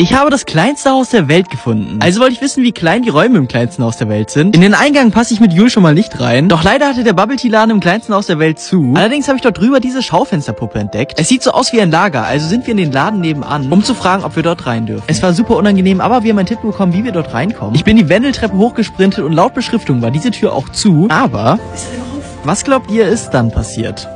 Ich habe das kleinste Haus der Welt gefunden. Also wollte ich wissen, wie klein die Räume im kleinsten Haus der Welt sind. In den Eingang passe ich mit Jul schon mal nicht rein. Doch leider hatte der Bubble Tea Laden im kleinsten Haus der Welt zu. Allerdings habe ich dort drüber diese Schaufensterpuppe entdeckt. Es sieht so aus wie ein Lager, also sind wir in den Laden nebenan, um zu fragen, ob wir dort rein dürfen. Es war super unangenehm, aber wir haben einen Tipp bekommen, wie wir dort reinkommen. Ich bin die Wendeltreppe hochgesprintet und laut Beschriftung war diese Tür auch zu. Aber was glaubt ihr ist dann passiert?